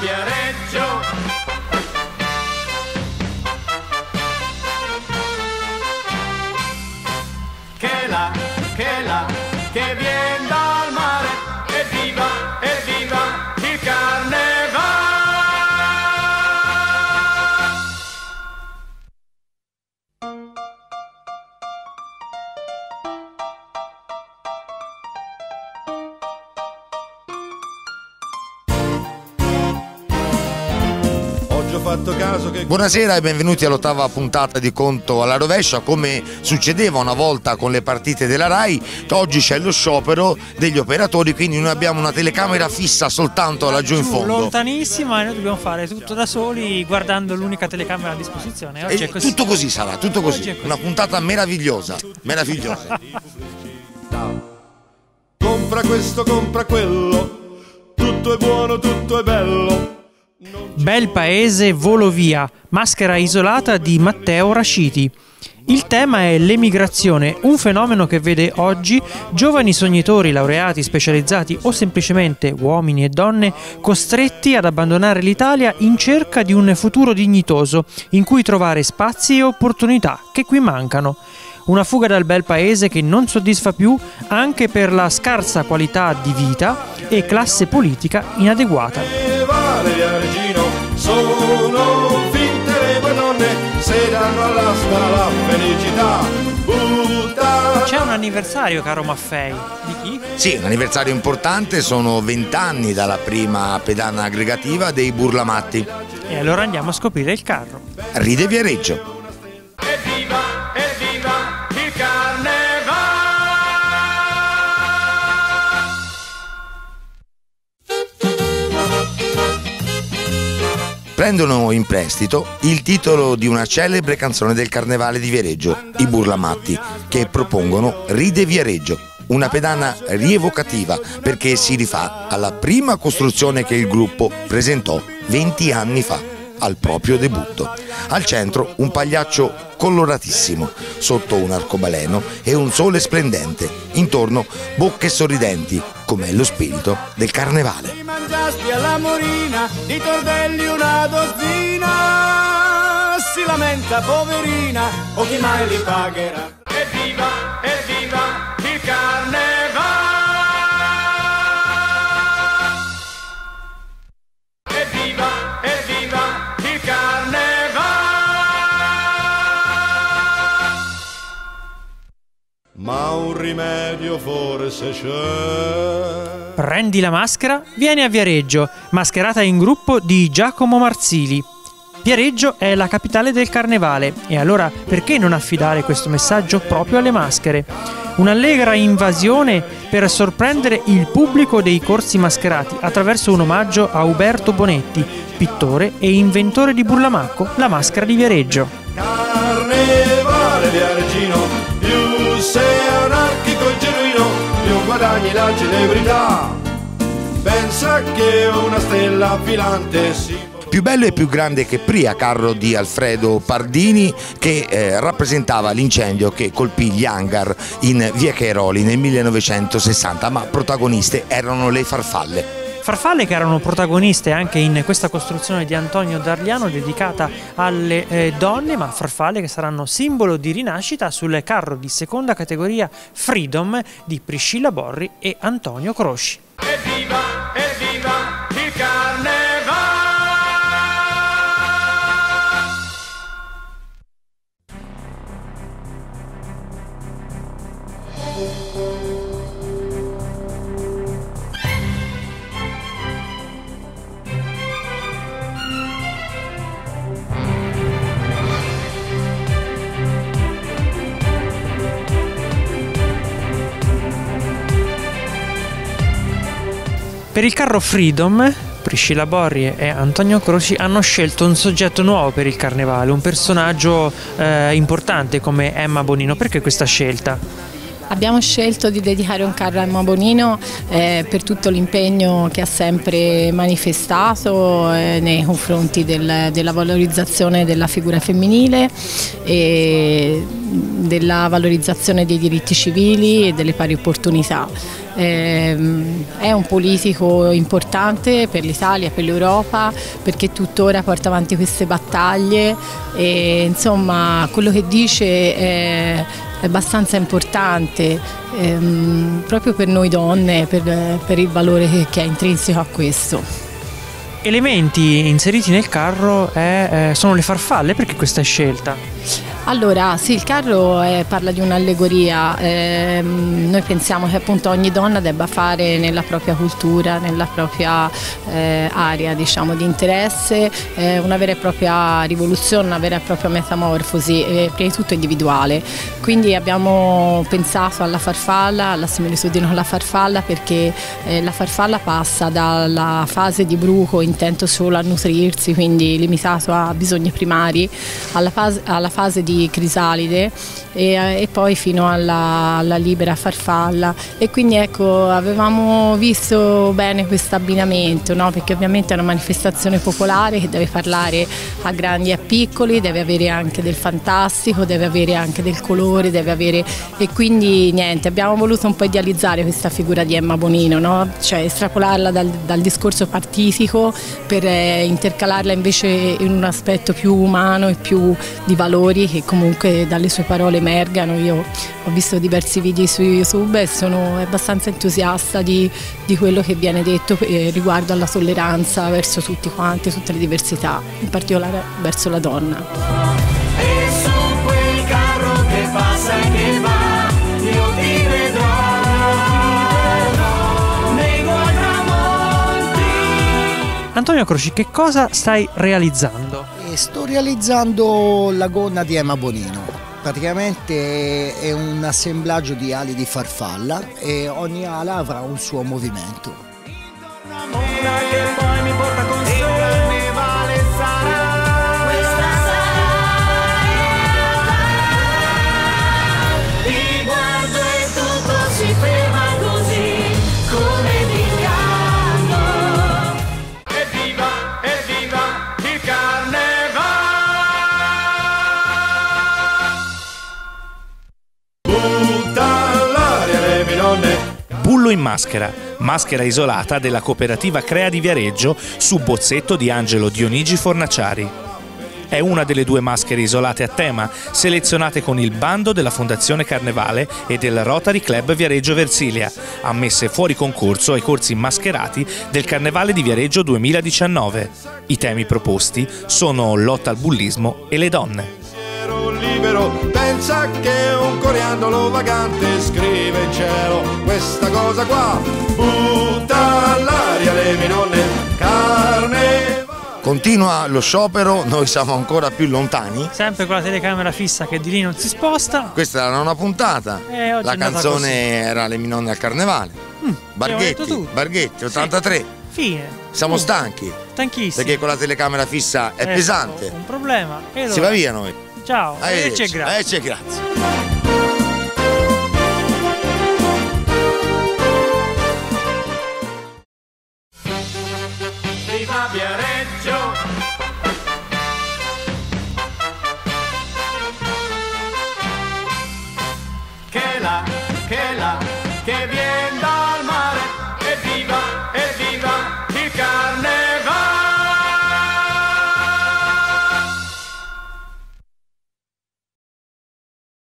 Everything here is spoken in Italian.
Viareggio. Che Buonasera e benvenuti all'ottava puntata di Conto alla rovescia. Come succedeva una volta con le partite della RAI, oggi c'è lo sciopero degli operatori, quindi noi abbiamo una telecamera fissa soltanto laggiù in fondo. lontanissima e noi dobbiamo fare tutto da soli guardando l'unica telecamera a disposizione. Oggi E è così. tutto così sarà, tutto così. così. Una puntata meravigliosa, meravigliosa. compra questo, compra quello, tutto è buono, tutto è bello. Bel paese volo via, maschera isolata di Matteo Rasciti. Il tema è l'emigrazione, un fenomeno che vede oggi giovani sognatori, laureati, specializzati o semplicemente uomini e donne costretti ad abbandonare l'Italia in cerca di un futuro dignitoso in cui trovare spazi e opportunità che qui mancano. Una fuga dal bel paese che non soddisfa più anche per la scarsa qualità di vita e classe politica inadeguata. E vale Viareggino, sono finte le due donne, se danno all'asta la felicità. C'è un anniversario, caro Maffei. Di chi? Sì, un anniversario importante, sono vent'anni dalla prima pedana aggregativa dei Burlamatti. E allora andiamo a scoprire il carro. Ride Viareggio. Prendono in prestito il titolo di una celebre canzone del carnevale di Viareggio, i Burlamatti, che propongono Ride Viareggio, una pedana rievocativa perché si rifà alla prima costruzione che il gruppo presentò 20 anni fa, al proprio debutto. Al centro un pagliaccio coloratissimo, sotto un arcobaleno e un sole splendente, intorno bocche sorridenti, com'è lo spirito del carnevale. Si lamenta poverina, o chi mai li pagherà? Evviva rimedio forse c'è. Prendi la maschera, vieni a Viareggio, mascherata in gruppo di Giacomo Marzili. Viareggio è la capitale del carnevale e allora perché non affidare questo messaggio proprio alle maschere? Un'allegra invasione per sorprendere il pubblico dei corsi mascherati attraverso un omaggio a Uberto Bonetti, pittore e inventore di Burlamacco, la maschera di Viareggio. Carnevale Viareggino, più sei guadagni la celebrità. Pensa che una stella filante si Più bello e più grande che Pria, carro di Alfredo Pardini, che eh, rappresentava l'incendio che colpì gli hangar in via Cairoli nel 1960, ma protagoniste erano le farfalle. Farfalle che erano protagoniste anche in questa costruzione di Antonio Darliano dedicata alle eh, donne, ma farfalle che saranno simbolo di rinascita sul carro di seconda categoria Freedom di Priscilla Borri e Antonio Crosci. Evviva, evviva il carnevale. Per il carro Freedom, Priscilla Borri e Antonio Croci hanno scelto un soggetto nuovo per il carnevale, un personaggio eh, importante come Emma Bonino. Perché questa scelta? Abbiamo scelto di dedicare un carro a Emma Bonino eh, per tutto l'impegno che ha sempre manifestato eh, nei confronti del- della valorizzazione della figura femminile e della valorizzazione dei diritti civili e delle pari opportunità. Ehm, è un politico importante per l'Italia, per l'Europa, perché tuttora porta avanti queste battaglie e insomma quello che dice è, è abbastanza importante ehm, proprio per noi donne, per, per il valore che, che è intrinseco a questo elementi inseriti nel carro è, eh, sono le farfalle, perché questa scelta? Allora, sì, il carro eh, parla di un'allegoria, eh, noi pensiamo che appunto ogni donna debba fare nella propria cultura, nella propria eh, area diciamo, di interesse, eh, una vera e propria rivoluzione, una vera e propria metamorfosi, prima di tutto individuale. Quindi abbiamo pensato alla farfalla, alla similitudine con la farfalla perché eh, la farfalla passa dalla fase di bruco intento solo a nutrirsi, quindi limitato a bisogni primari, alla fase, alla fase di di crisalide e, e poi fino alla, alla, libera farfalla e quindi ecco avevamo visto bene questo abbinamento no? perché ovviamente è una manifestazione popolare che deve parlare a grandi e a piccoli, deve avere anche del fantastico, deve avere anche del colore, deve avere e quindi niente abbiamo voluto un po' idealizzare questa figura di Emma Bonino, no? cioè estrapolarla dal, dal discorso partitico per eh, intercalarla invece in un aspetto più umano e più di valori che comunque dalle sue parole emergano. Io ho visto diversi video su YouTube e sono abbastanza entusiasta di, di quello che viene detto eh, riguardo alla tolleranza verso tutti quanti, tutte le diversità, in particolare verso la donna. E su quel carro che passa e che va, io ti vedrò. Antonio Croci, che cosa stai realizzando? Sto realizzando la gonna di Emma Bonino. Praticamente è un assemblaggio di ali di farfalla e ogni ala avrà un suo movimento. Bullo in maschera, maschera isolata della cooperativa Crea di Viareggio su bozzetto di Angelo Dionigi Fornaciari. È una delle due maschere isolate a tema, selezionate con il bando della Fondazione Carnevale e del Rotary Club Viareggio Versilia, ammesse fuori concorso ai corsi mascherati del Carnevale di Viareggio 2019. I temi proposti sono lotta al bullismo e le donne libero pensa che un coriandolo vagante scrive in cielo questa cosa qua butta all'aria le mie nonne carne Continua lo sciopero, noi siamo ancora più lontani. Sempre con la telecamera fissa che di lì non si sposta. Questa era la nona puntata. Eh, la canzone era Le minonne al carnevale. Mm, Barghetti, Barghetti, 83. Sì. Fine. Siamo uh, stanchi. Stanchissimi. Perché con la telecamera fissa è ecco, pesante. Un problema. Si va via noi. Ciao, arrivederci e grazie. Eh, grazie.